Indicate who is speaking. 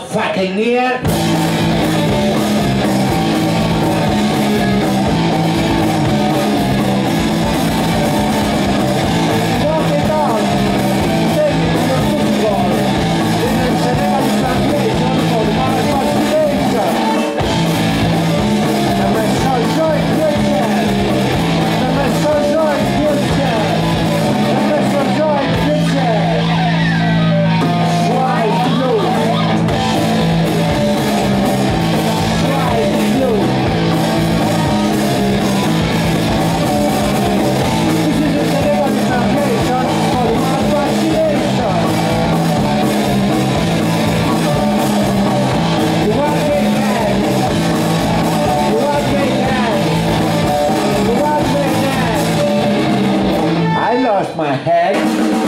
Speaker 1: fucking year. my head.